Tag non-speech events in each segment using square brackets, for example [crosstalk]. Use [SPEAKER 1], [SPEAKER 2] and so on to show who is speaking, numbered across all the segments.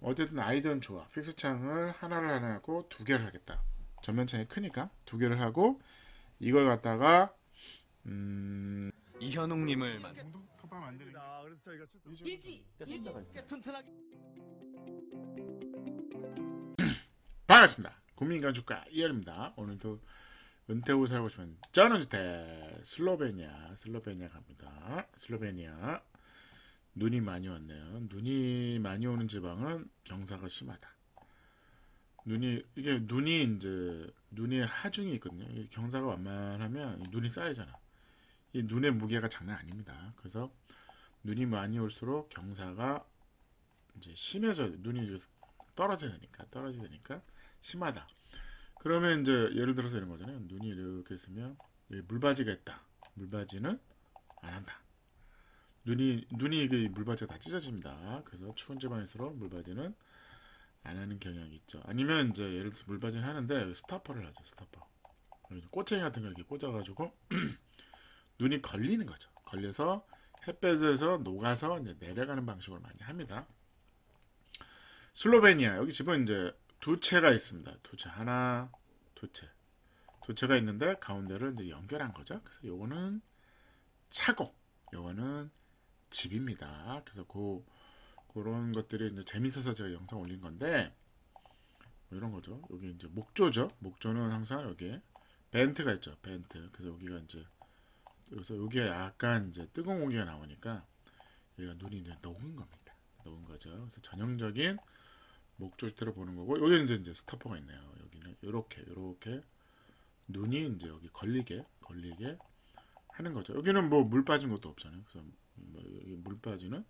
[SPEAKER 1] 어쨌든 아이디어는 좋아. 픽스 창을 하나를 하나 하고 두 개를 하겠다. 전면 창이 크니까 두 개를 하고 이걸 갖다가 음
[SPEAKER 2] 이현웅님을 만.
[SPEAKER 3] 아,
[SPEAKER 4] 일지 일지
[SPEAKER 2] 튼튼하게. [clears throat]
[SPEAKER 1] 반갑습니다. 국민간 주가 이열입니다. 오늘도 은퇴 후 살고 싶은 전원주택 슬로베니아 슬로베니아 갑니다. 슬로베니아 눈이 많이 왔네요. 눈이 많이 오는 지방은 경사가 심하다. 눈이 이게 눈이 이제 눈이 하중이 있거든요. 이 경사가 완만하면 이 눈이 쌓이잖아. 이 눈의 무게가 장난 아닙니다. 그래서 눈이 많이 올수록 경사가 이제 심해져 눈이 떨어지니까 떨어지니까 심하다. 그러면 이제 예를 들어서 이런 거잖아요. 눈이 이렇게 있으면 물바지가 있다. 물바지는 안 한다. 눈이 눈이 이게 물바지가 다 찢어집니다. 그래서 추운 지방일수록 물바지는 안 하는 경향이 있죠. 아니면 이제 예를 들어서 물바지는 하는데 스타퍼를 하죠. 스타퍼. 꼬챙이 같은 거 이렇게 꽂아가지고 [clears throat] 눈이 걸리는 거죠. 걸려서 햇볕에서 녹아서 이제 내려가는 방식으로 많이 합니다. 슬로베니아 여기 집은 이제 두 채가 있습니다. 두 채 하나 두 채. 두 채가 있는데 가운데를 이제 연결한 거죠. 그래서 요거는 차고 요거는 집입니다. 그래서 그 그런 것들이 이제 재밌어서 제가 영상 올린 건데 뭐 이런 거죠. 여기 이제 목조죠. 목조는 항상 여기 벤트가 있죠. 벤트. 그래서 여기가 이제 그래서 여기에 약간 이제 뜨거운 공기가 나오니까 얘가 눈이 이제 녹은 겁니다. 녹은 거죠. 그래서 전형적인 목조주택으로 보는 거고 여기 이제 이제 stopper가 있네요. 여기는 이렇게 이렇게 눈이 이제 여기 걸리게 걸리게 하는 거죠. 여기는 뭐 물 빠진 것도 없잖아요. 그래서 물 빠지는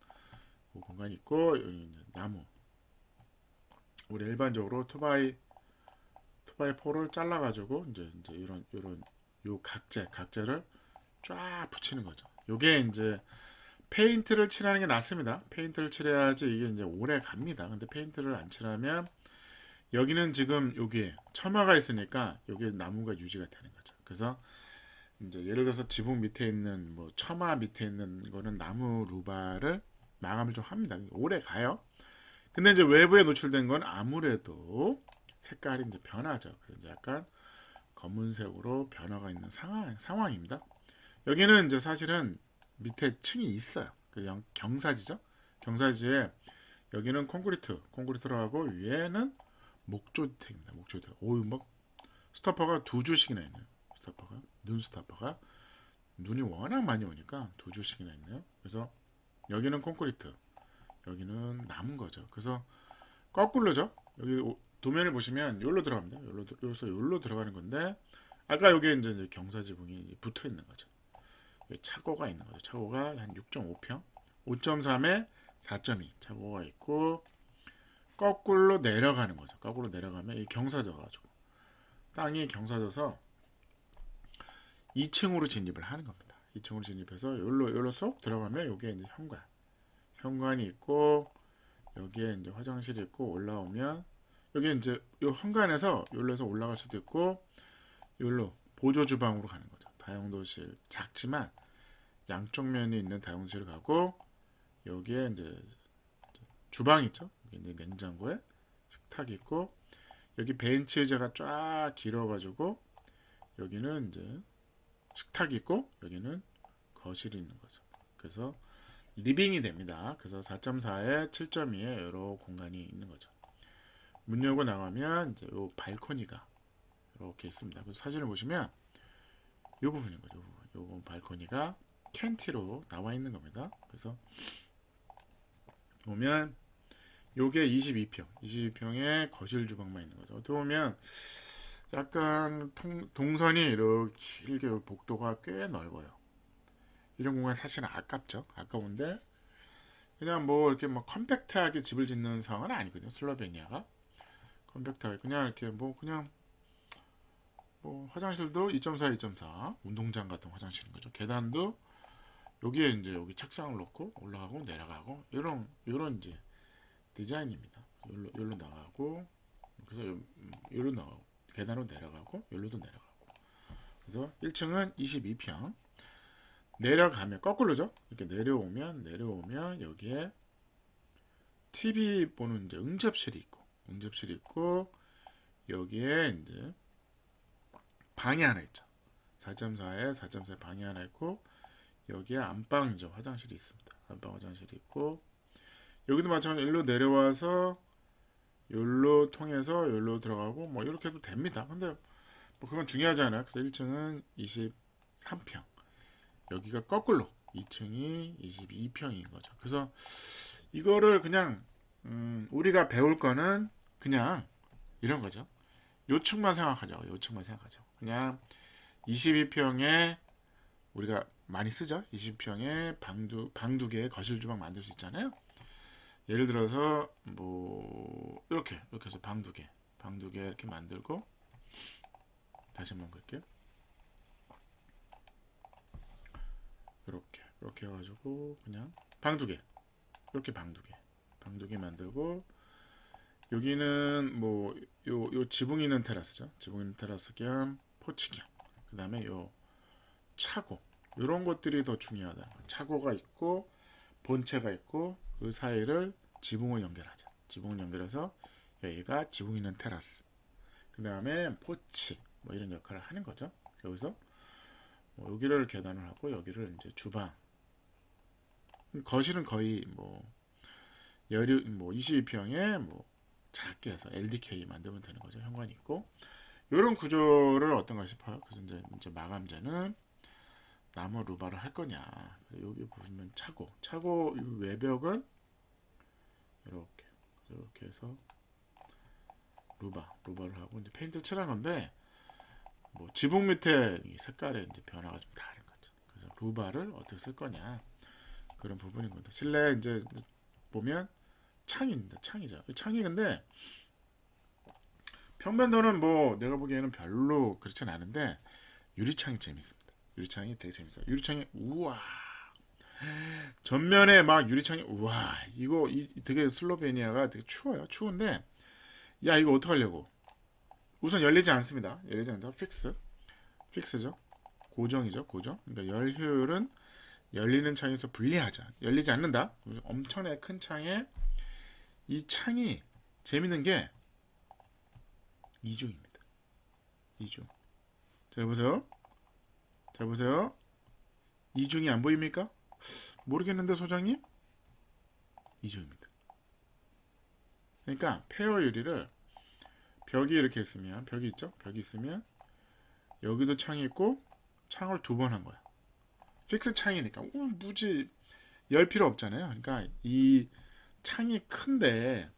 [SPEAKER 1] 뭐 공간이 있고 여기 이제 나무. 우리 일반적으로 two by two by four를 잘라 가지고 이제 이제 이런 이런 요 각재 각재를 쫙 붙이는 거죠. 요게 이제 페인트를 칠하는 게 낫습니다. 페인트를 칠해야지 이게 이제 오래 갑니다. 근데 페인트를 안 칠하면 여기는 지금 여기에 처마가 있으니까 여기 나무가 유지가 되는 거죠. 그래서 이제 예를 들어서 지붕 밑에 있는 뭐 처마 밑에 있는 거는 나무 루바를 마감을 좀 합니다. 오래 가요. 근데 이제 외부에 노출된 건 아무래도 색깔이 이제 변하죠. 그래서 약간 검은색으로 변화가 있는 상황, 상황입니다. 여기는 이제 사실은 밑에 층이 있어요. 그 영- 경사지죠. 경사지에 여기는 콘크리트, 콘크리트로 하고 위에는 목조주택입니다. 목조주택. 오유 막 stopper가 두 줄씩이나 있네요. stopper가 눈 stopper가 눈이 워낙 많이 오니까 두 줄씩이나 있네요. 그래서 여기는 콘크리트, 여기는 나문 거죠. 그래서 거꾸로죠. 여기 오- 도면을 보시면 여기로 들어갑니다. 여기로 들- 여기서 여기로 들어가는 건데 아까 여기 이제 경사지붕이 붙어 있는 거죠. 차고가 있는 거죠. 차고가 한 6.5평, 5.3에 4.2 차고가 있고 거꾸로 내려가는 거죠. 거꾸로 내려가면 이 경사져 가지고 땅이 경사져서 2층으로 진입을 하는 겁니다. 2층으로 진입해서 여기로 여기로 쏙 들어가면 여기에 이제 현관, 현관이 있고 여기에 이제 화장실이 있고 올라오면 여기 이제 요 현관에서 여기로서 올라갈 수도 있고 여기로 보조 주방으로 가는 거죠. 다용도실 작지만 양쪽 면에 있는 다용도실 가고 여기에 이제 주방 있죠. 여기 냉장고에 식탁 있고 여기 벤치 의자가 쫙 길어가지고 여기는 이제 식탁이 있고 여기는 거실이 있는 거죠. 그래서 리빙이 됩니다. 그래서 4.4에 7.2에 여러 공간이 있는 거죠. 문 열고 나가면 이제 요 발코니가 이렇게 있습니다. 그래서 사진을 보시면 이 부분인 거죠. 요 부분 발코니가 캔티로 나와 있는 겁니다. 그래서 보면 요게 22평, 22평에 거실 주방만 있는 거죠. 어떻게 보면 약간 통, 동선이 이렇게 길게 복도가 꽤 넓어요. 이런 공간 사실은 아깝죠. 아까운데 그냥 뭐 이렇게 뭐 컴팩트하게 집을 짓는 상황은 아니거든요. 슬로베니아가 컴팩트하게 그냥 이렇게 뭐 그냥 뭐 화장실도 2.4, 2.4 운동장 같은 화장실인 거죠. 계단도 여기에 이제 여기 책상을 놓고 올라가고 내려가고 이런 이런 이제 디자인입니다. 여기로 여기로 나가고 그래서 요- 음, 여기로 나가고 계단으로 내려가고 여기로도 내려가고 그래서 1층은 22평 내려가면 거꾸로죠. 이렇게 내려오면 내려오면 여기에 TV 보는 이제 응접실이 있고 응접실이 있고 여기에 이제 방이 하나 있죠. 4.4에 4.4 방이 하나 있고 여기에 안방이죠. 화장실이 있습니다. 안방 화장실이 있고 여기도 마찬가지로 일로 내려와서 여기로 통해서 여기로 들어가고 뭐 이렇게 해도 됩니다. 근데 뭐 그건 중요하지 않아요. 그래서 1층은 23평 여기가 거꾸로 2층이 22평인 거죠. 그래서 이거를 그냥 음, 우리가 배울 거는 그냥 이런 거죠. 요층만 생각하죠. 요층만 생각하죠. 그냥 22평에 우리가 많이 쓰죠. 20평에 방 두 방두 개 거실 주방 만들 수 있잖아요. 예를 들어서 뭐 이렇게 이렇게 해서 방 두 개, 방 두 개 이렇게 만들고 다시 한번 그릴게요. 이렇게 이렇게 해가지고 그냥 방 두 개, 이렇게 방 두 개, 방 두 개 만들고 여기는 뭐 요 요 지붕 있는 테라스죠. 지붕 있는 테라스 겸 포치 겸 그다음에 요 차고 이런 것들이 더 중요하다. 차고가 있고 본체가 있고 그 사이를 지붕을 연결하자. 지붕을 연결해서 여기가 지붕 있는 테라스. 그 다음에 포치 뭐 이런 역할을 하는 거죠. 여기서 뭐 여기를 계단을 하고 여기를 이제 주방. 거실은 거의 뭐 여류 뭐 22평에 뭐 작게 해서 LDK 만들면 되는 거죠. 현관이 있고 이런 구조를 어떤가 싶어요. 그래서 이제, 이제 마감재는 나무 루바를 할 거냐. 여기 보시면 차고, 차고 이 외벽은 이렇게 이렇게 해서 루바, 루바를 하고 이제 페인트를 칠한 건데 뭐 지붕 밑에 이 색깔의 이제 변화가 좀 다른 거죠. 그래서 루바를 어떻게 쓸 거냐 그런 부분인 건데 실내 이제 보면 창입니다. 창이죠. 이 창이 근데 평면도는 뭐 내가 보기에는 별로 그렇진 않은데 유리창이 재밌습니다. 유리창이 되게 재밌어요. 유리창이 우와 전면에 막 유리창이 우와 이거 이, 되게 슬로베니아가 되게 추워요. 추운데 야 이거 어떡 하려고 우선 열리지 않습니다. 열리지 않는다. fix fix죠. 고정이죠. 고정. 그러니까 열 효율은 열리는 창에서 불리하잖아. 열리지 않는다. 엄청나게 큰 창에 이 창이 재밌는 게 이중입니다. 이중. 잘 보세요. 잘 보세요. 이중이 안 보입니까? 모르겠는데 소장님? 이중입니다. 그러니까 pair 유리를 벽이 이렇게 있으면 벽이 있죠? 벽이 있으면 여기도 창이 있고 창을 두 번 한 거야. fix 창이니까 우, 굳이 열 필요 없잖아요. 그러니까 이 창이 큰데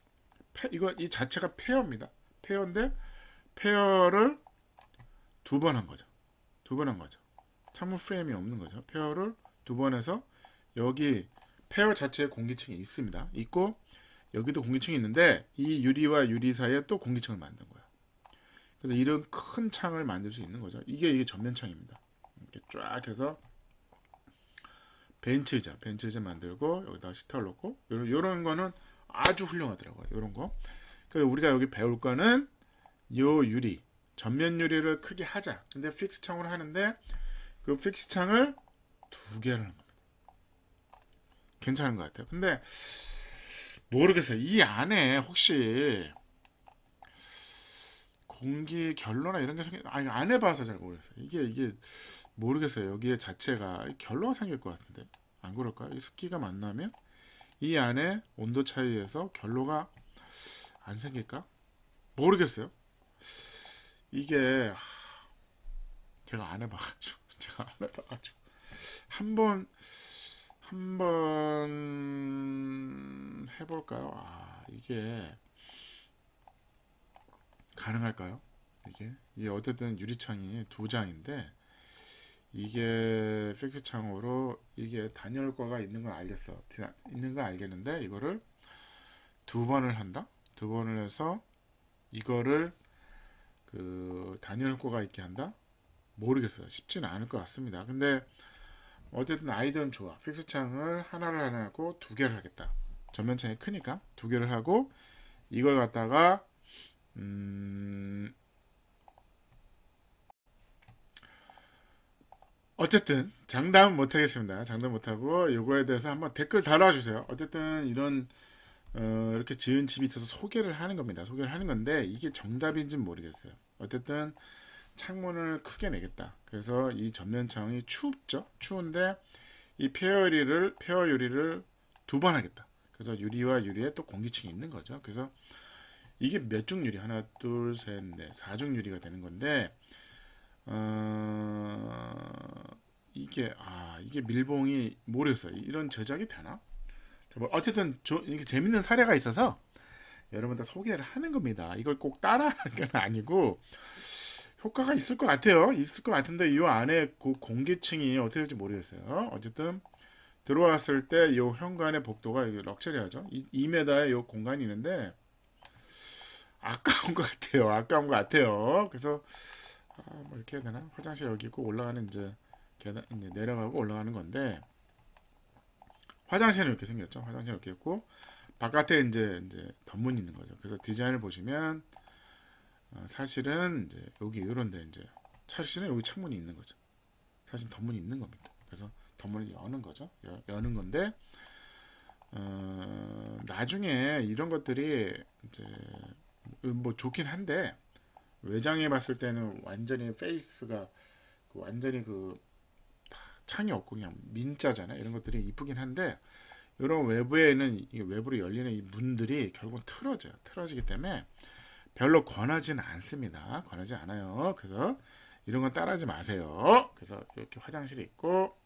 [SPEAKER 1] 페, 이거 이 자체가 pair입니다. pair인데 pair를 두 번 한 거죠. 두 번 한 거죠. 창문 프레임이 없는 거죠. pair를 두 번 해서 여기 pair 자체에 공기층이 있습니다. 있고 여기도 공기층이 있는데 이 유리와 유리 사이에 또 공기층을 만든 거야. 그래서 이런 큰 창을 만들 수 있는 거죠. 이게 이게 전면 창입니다. 이렇게 쫙 해서 벤치 의자, 벤치 의자 만들고 여기다가 시트를 놓고 요런, 요런 거는 아주 훌륭하더라고요. 요런 거. 그래서 우리가 여기 배울 거는 요 유리, 전면 유리를 크게 하자. 근데 fix 창으로 하는데 그 fix 창을 두 개를 하는 겁니다. 괜찮은 것 같아요. 근데 모르겠어요. 이 안에 혹시 공기 결로나 이런 게 생겨 아니 안 해봐서 잘 모르겠어요. 이게 이게 모르겠어요. 여기에 자체가 결로가 생길 것 같은데 안 그럴까요? 이 습기가 만나면 이 안에 온도 차이에서 결로가 안 생길까? 모르겠어요. 이게 제가 안 해봐가지고 [laughs] 제가 안 해봐가지고 한번 한번 해볼까요? 아 이게 가능할까요? 이게? 이게 어쨌든 유리창이 두 장인데 이게 fix 창으로 이게 단열 효과가 있는 건 알겠어. 있는 건 알겠는데 이거를 두 번을 한다? 두 번을 해서 이거를 그 단열 효과가 있게 한다? 모르겠어요. 쉽지는 않을 것 같습니다. 근데 어쨌든 아이디어는 좋아 fix 창을 하나를 하나 하고 두 개를 하겠다 전면창이 크니까 두 개를 하고 이걸 갖다가 음 어쨌든 장담 못하겠습니다. 장담 못하고 이거에 대해서 한번 댓글 달아주세요. 어쨌든 이런 어, 이렇게 지은 집이 있어서 소개를 하는 겁니다. 소개를 하는 건데 이게 정답인지는 모르겠어요. 어쨌든 창문을 크게 내겠다. 그래서 이 전면창이 춥죠. 추운데 이 폐허 유리를 폐허 유리를 두 번 하겠다. 그래서 유리와 유리에 또 공기층이 있는 거죠. 그래서 이게 몇 중 유리? 하나, 둘, 셋, 넷, 사중 유리가 되는 건데 어... 이게 아 이게 밀봉이 모르겠어요. 이런 제작이 되나? 뭐 어쨌든 저, 이게 재밌는 사례가 있어서 여러분들 소개를 하는 겁니다. 이걸 꼭 따라하는 건 아니고 효과가 있을 것 같아요. 있을 것 같은데 이 안에 그 공기층이 어떻게 될지 모르겠어요. 어쨌든 들어왔을 때 이 현관의 복도가 럭셔리하죠. 2m의 이 공간이 있는데 아까운 [laughs] 것 같아요. 아까운 것 같아요. 그래서 아, 뭐 이렇게 해야 되나? 화장실 여기 있고 올라가는 이제 계단 이제 내려가고 올라가는 건데 화장실은 이렇게 생겼죠. 화장실 이렇게 있고 바깥에 이제 이제 덧문이 있는 거죠. 그래서 디자인을 보시면 어, 사실은 이제 여기 이런데 이제 사실은 여기 창문이 있는 거죠. 사실 덧문이 있는 겁니다. 그래서 덧문을 여는 거죠. 여, 여는 건데 어, 나중에 이런 것들이 이제 뭐 좋긴 한데 외장에 봤을 때는 완전히 페이스가 그 완전히 그 창이 없고 그냥 민자잖아요. 이런 것들이 이쁘긴 한데 이런 외부에는 이 외부로 열리는 이 문들이 결국 틀어져요. 틀어지기 때문에 별로 권하지는 않습니다. 권하지 않아요. 그래서 이런 건 따라하지 마세요. 그래서 이렇게 화장실이 있고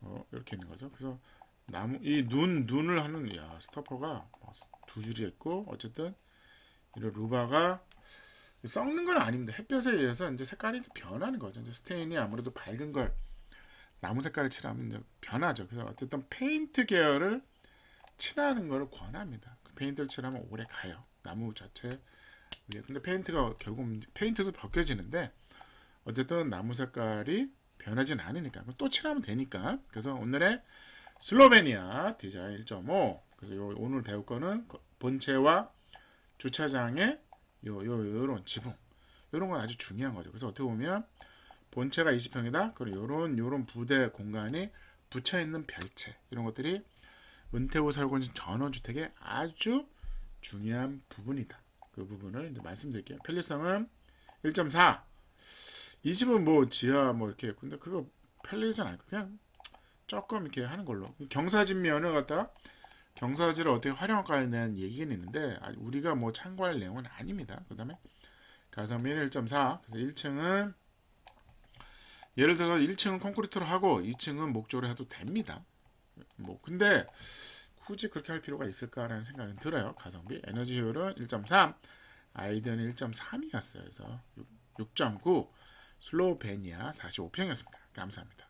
[SPEAKER 1] 어, 이렇게 있는 거죠. 그래서 나무 이 눈 눈을 하는 야 스토퍼가 두 줄이 있고 어쨌든 이런 루바가 썩는 건 아닙니다. 햇볕에 의해서 이제 색깔이 변하는 거죠. 이제 stain이 아무래도 밝은 걸 나무 색깔을 칠하면 이제 변하죠. 그래서 어쨌든 페인트 계열을 칠하는 걸 권합니다. 그 페인트를 칠하면 오래 가요. 나무 자체 위에. 근데 페인트가 결국 페인트도 벗겨지는데 어쨌든 나무 색깔이 변하진 않으니까 또 칠하면 되니까. 그래서 오늘의 슬로베니아 디자인 1.5 그래서 요, 오늘 배울 거는 본채와 주차장의 요, 요, 요런 지붕 요런 건 아주 중요한 거죠. 그래서 어떻게 보면 본채가 20평이다. 그리고 요런 요런 부대 공간이 붙여 있는 별채 이런 것들이 은퇴 후 살고 있는 전원주택의 아주 중요한 부분이다. 그 부분을 말씀드릴게요. 편리성은 1.4. 이 집은 뭐 지하 뭐 이렇게 근데 그거 편리하지 않아요. 그냥 조금 이렇게 하는 걸로 경사진 면을 갖다가 경사지를 어떻게 활용할까에 대한 얘기는 있는데 우리가 뭐 참고할 내용은 아닙니다. 그 다음에 가성비는 1.4 그래서 1층은 예를 들어서 1층은 콘크리트로 하고 2층은 목조로 해도 됩니다. 뭐 근데 굳이 그렇게 할 필요가 있을까라는 생각은 들어요. 가성비 에너지 효율은 1.3 아이디어는 1.3이었어요. 그래서 6.9 슬로베니아 45평이었습니다. 감사합니다.